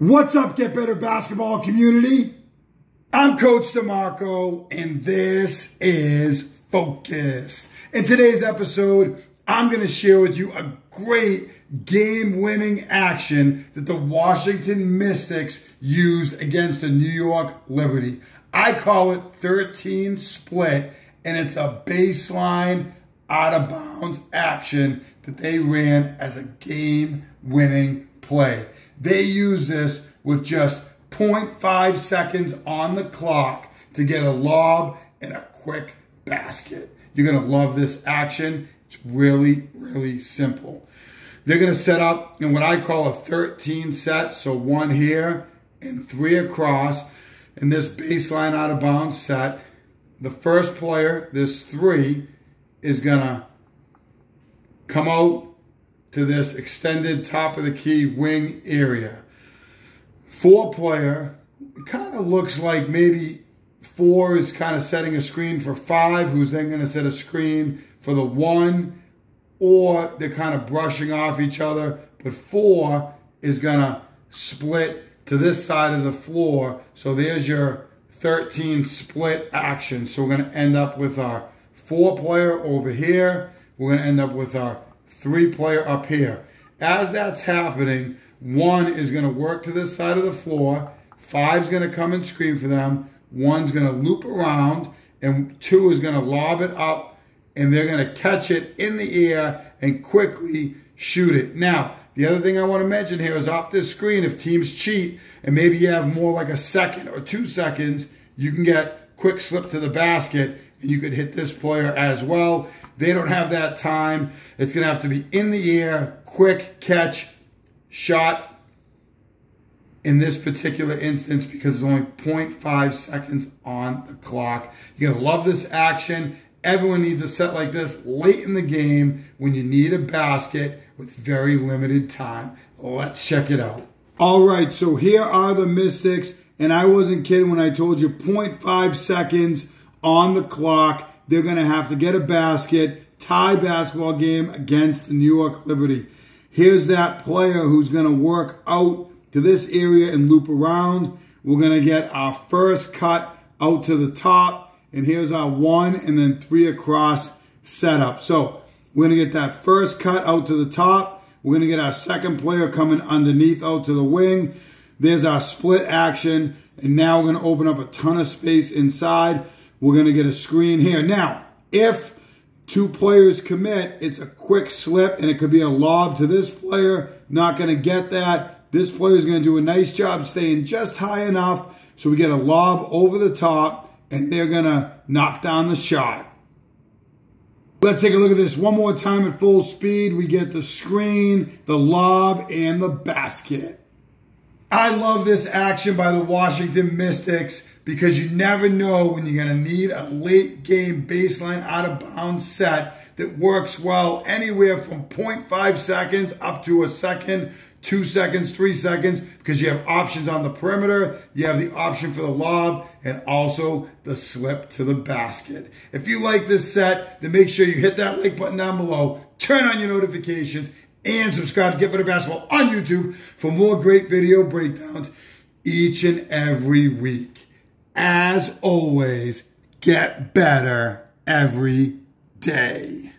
What's up, Get Better Basketball community? I'm Coach DeMarco, and this is Focused. In today's episode, I'm going to share with you a great game-winning action that the Washington Mystics used against the New York Liberty. I call it 13 split, and it's a baseline out of bounds action that they ran as a game-winning play. They use this with just 0.5 seconds on the clock to get a lob and a quick basket. You're going to love this action. It's really, really simple. They're going to set up in what I call a 13 set. So one here and three across in this baseline out of bounds set. The first player, this three, is going to come out to this extended top of the key wing area. Four player, kind of looks like maybe four is kind of setting a screen for five, who's then going to set a screen for the one, or they're kind of brushing off each other. But four is going to split to this side of the floor. So there's your 13 split action. So we're going to end up with our four player over here. We're going to end up with our three player up here. As that's happening, one is going to work to this side of the floor. Five's going to come and screen for them. One's going to loop around. And two is going to lob it up. And they're going to catch it in the air and quickly shoot it. Now, the other thing I want to mention here is off this screen, if teams cheat and maybe you have more like a second or two seconds, you can get quick slip to the basket and you could hit this player as well. They don't have that time. It's going to have to be in the air, quick catch, shot in this particular instance because there's only 0.5 seconds on the clock. You're going to love this action. Everyone needs a set like this late in the game when you need a basket with very limited time. Let's check it out. All right, so here are the Mystics, and I wasn't kidding when I told you 0.5 seconds on the clock. They're going to have to get a basket, tie basketball game against the New York Liberty. Here's that player who's going to work out to this area and loop around. We're going to get our first cut out to the top. And here's our one and then three across setup. So we're going to get that first cut out to the top. We're going to get our second player coming underneath out to the wing. There's our split action. And now we're going to open up a ton of space inside. We're going to get a screen here. Now, if two players commit, it's a quick slip and it could be a lob to this player. Not going to get that. This player is going to do a nice job staying just high enough so we get a lob over the top and they're going to knock down the shot. Let's take a look at this one more time at full speed. We get the screen, the lob, and the basket. I love this action by the Washington Mystics because you never know when you're going to need a late game baseline out of bounds set that works well anywhere from 0.5 seconds up to a second, two seconds, three seconds, because you have options on the perimeter, you have the option for the lob, and also the slip to the basket. If you like this set, then make sure you hit that like button down below, turn on your notifications, and subscribe to Get Better Basketball on YouTube for more great video breakdowns each and every week as always, get better every day.